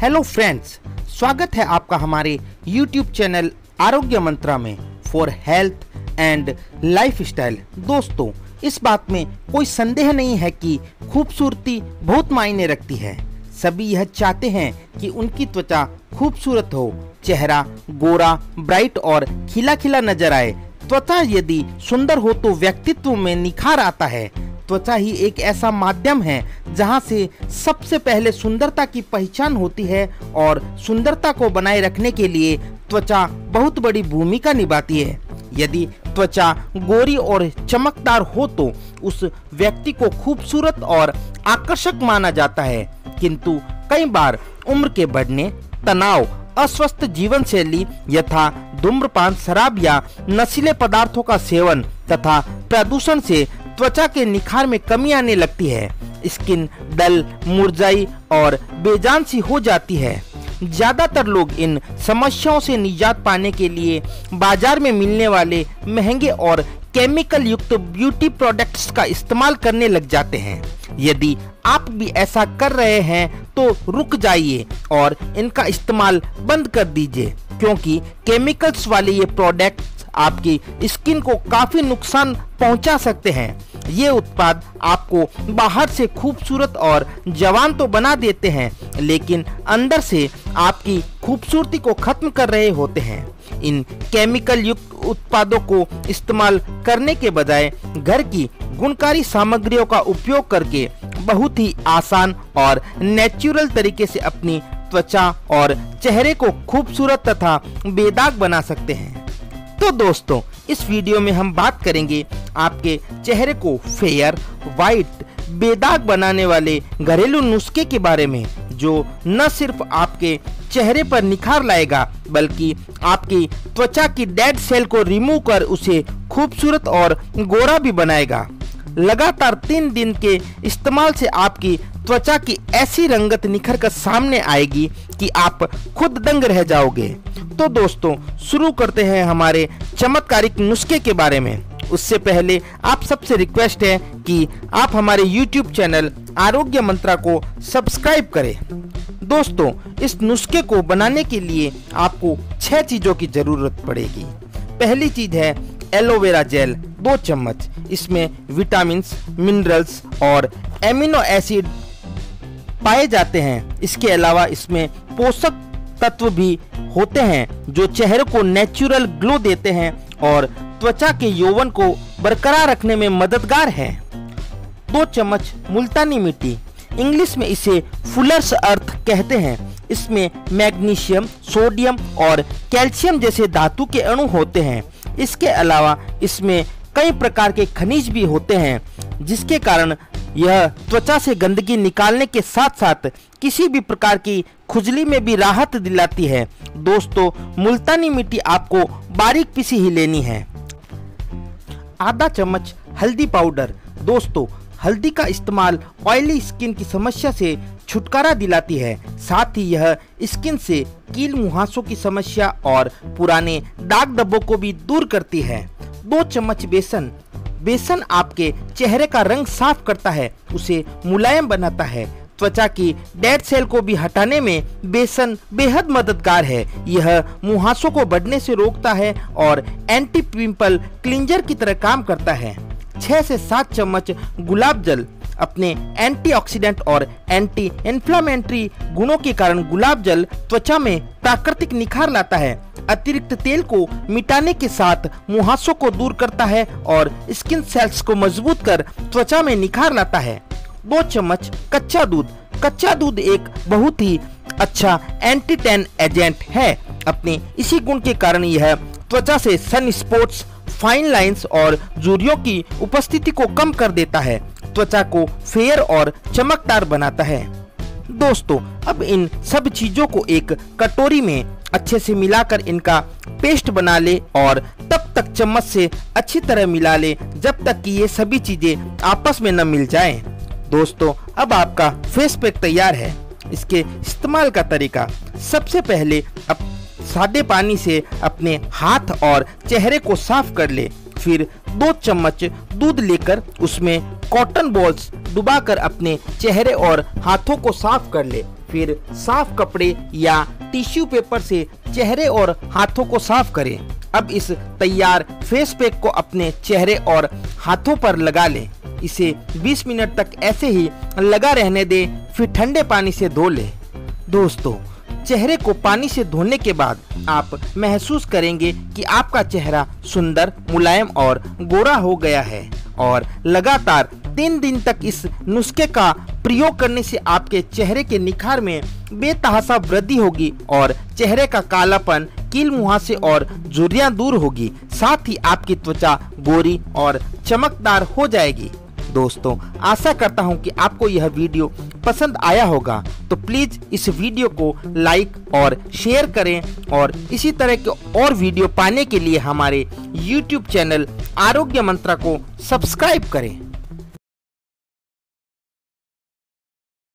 Hello friends स्वागत है आपका हमारे यूट्यूब चैनल आरोग्य मंत्रा में for health and lifestyle दोस्तों, इस बात में कोई संदेह नहीं है कि खूबसूरती बहुत मायने रखती है। सभी यह चाहते हैं कि उनकी त्वचा खूबसूरत हो, चेहरा गोरा ब्राइट और खिला खिला नज़र आए। त्वचा यदि सुंदर हो तो व्यक्तित्व में निखार आता है। त्वचा ही एक ऐसा माध्यम है जहाँ से सबसे पहले सुंदरता की पहचान होती है और सुंदरता को बनाए रखने के लिए त्वचा बहुत बड़ी भूमिका निभाती है। यदि त्वचा गोरी और चमकदार हो तो उस व्यक्ति को खूबसूरत और आकर्षक माना जाता है। किंतु कई बार उम्र के बढ़ने, तनाव, अस्वस्थ जीवन शैली यथा धूम्रपान, शराब या नशीले पदार्थों का सेवन तथा प्रदूषण से त्वचा के निखार में कमी आने लगती है। स्किन डल, मुरझाई और बेजान सी हो जाती है। ज़्यादातर लोग इन समस्याओं से निजात पाने के लिए बाज़ार में मिलने वाले महँगे और केमिकल युक्त ब्यूटी प्रोडक्ट्स का इस्तेमाल करने लग जाते हैं। यदि आप भी ऐसा कर रहे हैं तो रुक जाइए और इनका इस्तेमाल बंद कर दीजिए, क्योंकि केमिकल्स वाले ये प्रोडक्ट्स आपकी स्किन को काफ़ी नुकसान पहुँचा सकते हैं। ये उत्पाद आपको बाहर से खूबसूरत और जवान तो बना देते हैं, लेकिन अंदर से आपकी खूबसूरती को खत्म कर रहे होते हैं। इन केमिकल युक्त उत्पादों को इस्तेमाल करने के बजाय घर की गुणकारी सामग्रियों का उपयोग करके बहुत ही आसान और नेचुरल तरीके से अपनी त्वचा और चेहरे को खूबसूरत तथा बेदाग बना सकते हैं। तो दोस्तों, इस वीडियो में हम बात करेंगे आपके चेहरे को फेयर वाइट बेदाग बनाने वाले घरेलू नुस्खे के बारे में, जो न सिर्फ़ आपके चेहरे पर निखार लाएगा, बल्कि आपकी त्वचा की डेड सेल को रिमूव कर उसे खूबसूरत और गोरा भी बनाएगा। लगातार तीन दिन के इस्तेमाल से आपकी त्वचा की ऐसी रंगत निखर कर सामने आएगी कि आप खुद दंग रह जाओगे। तो दोस्तों, शुरू करते हैं हमारे चमत्कारिक नुस्खे के बारे में। उससे पहले आप सबसे रिक्वेस्ट है कि आप हमारे YouTube चैनल आरोग्य मंत्रा को सब्सक्राइब करें। दोस्तों, इस नुस्खे को बनाने के लिए आपको छह चीज़ों की ज़रूरत पड़ेगी। पहली चीज़ है एलोवेरा जेल, दो चम्मच। इसमें विटामिन मिनरल्स और एमिनो एसिड पाए जाते हैं। इसके अलावा इसमें पोषक तत्व भी होते हैं, जो चेहरे को नेचुरल ग्लो देते हैं और त्वचा के यौवन को बरकरार रखने में मददगार है। दो चम्मच मुल्तानी मिट्टी, इंग्लिश में इसे फुलर्स अर्थ कहते हैं। इसमें मैग्नीशियम, सोडियम और कैल्शियम जैसे धातु के अणु होते हैं। इसके अलावा इसमें कई प्रकार के खनिज भी होते हैं, जिसके कारण यह त्वचा से गंदगी निकालने के साथ साथ किसी भी प्रकार की खुजली में भी राहत दिलाती है। दोस्तों, मुल्तानी मिट्टी आपको बारीक पीसी ही लेनी है। आधा चम्मच हल्दी पाउडर। दोस्तों, हल्दी का इस्तेमाल ऑयली स्किन की समस्या से छुटकारा दिलाती है। साथ ही यह स्किन से कील मुहासों की समस्या और पुराने दाग धब्बों को भी दूर करती है। दो चम्मच बेसन। बेसन आपके चेहरे का रंग साफ़ करता है, उसे मुलायम बनाता है। त्वचा की डेड सेल को भी हटाने में बेसन बेहद मददगार है। यह मुहासों को बढ़ने से रोकता है और एंटी पिंपल क्लिंजर की तरह काम करता है। छह से सात चम्मच गुलाब जल, अपने एंटीऑक्सीडेंट और एंटी इन्फ्लामेटरी गुणों के कारण गुलाब जल त्वचा में प्राकृतिक निखार लाता है। अतिरिक्त तेल को मिटाने के साथ मुहासों को दूर करता है और स्किन सेल्स को मज़बूत कर त्वचा में निखार लाता है। दो चम्मच कच्चा दूध। कच्चा दूध एक बहुत ही अच्छा एंटी टेन एजेंट है। अपने इसी गुण के कारण यह त्वचा से सन स्पॉट्स फाइन लाइंस और झुर्रियों की उपस्थिति को कम कर देता है। त्वचा को फेयर और चमकदार बनाता है। दोस्तों, अब इन सब चीज़ों को एक कटोरी में अच्छे से मिलाकर इनका पेस्ट बना ले और तब तक चम्मच से अच्छी तरह मिला ले, जब तक कि ये सभी चीज़ें आपस में न मिल जाएँ। दोस्तों, अब आपका फेस पैक तैयार है। इसके इस्तेमाल का तरीका, सबसे पहले अब सादे पानी से अपने हाथ और चेहरे को साफ़ कर ले। फिर दो चम्मच दूध लेकर उसमें कॉटन बॉल्स डुबाकर अपने चेहरे और हाथों को साफ़ कर ले। फिर साफ़ कपड़े या टिश्यू पेपर से चेहरे और हाथों को साफ़ करें। अब इस तैयार फेस पैक को अपने चेहरे और हाथों पर लगा लें। इसे 20 मिनट तक ऐसे ही लगा रहने दें, फिर ठंडे पानी से धो लें। दोस्तों, चेहरे को पानी से धोने के बाद आप महसूस करेंगे कि आपका चेहरा सुंदर, मुलायम और गोरा हो गया है। और लगातार तीन दिन तक इस नुस्खे का प्रयोग करने से आपके चेहरे के निखार में बेतहासा वृद्धि होगी और चेहरे का कालापन, कील मुहासे और झुर्रियाँ दूर होगी। साथ ही आपकी त्वचा गोरी और चमकदार हो जाएगी। दोस्तों, आशा करता हूँ कि आपको यह वीडियो पसंद आया होगा। तो प्लीज़ इस वीडियो को लाइक और शेयर करें और इसी तरह के और वीडियो पाने के लिए हमारे यूट्यूब चैनल आरोग्य मंत्रा को सब्सक्राइब करें।